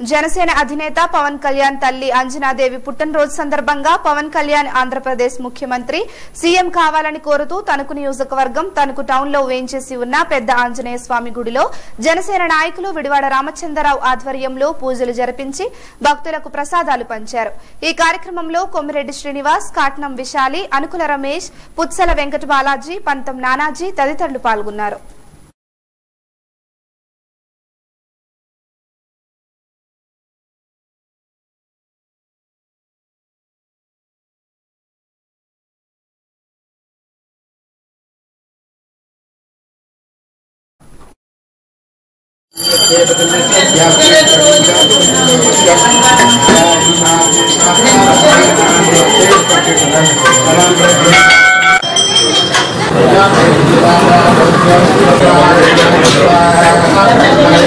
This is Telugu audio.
జనసేన అధినేత పవన్ కళ్యాణ్ తల్లి అంజనాదేవి పుట్టినరోజు సందర్భంగా పవన్ కళ్యాణ్ ఆంధ్రప్రదేశ్ ముఖ్యమంత్రి సీఎం కావాలని కోరుతూ తణుకు నియోజకవర్గం తణుకు టౌన్లో వేయించేసి ఉన్న పెద్ద ఆంజనేయ స్వామి గుడిలో జనసేన నాయకులు విడివాడ రామచంద్రరావు ఆధ్వర్యంలో పూజలు జరిపించి భక్తులకు ప్రసాదాలు పంచారు. ఈ కార్యక్రమంలో కొమ్మిరెడ్డి శ్రీనివాస్ కాట్నం విశాలి అనుకుల రమేష్ పుత్సల వెంకట బాలాజీ పంతం నానాజీ తదితరులు పాల్గొన్నారు. ఆంజనేయ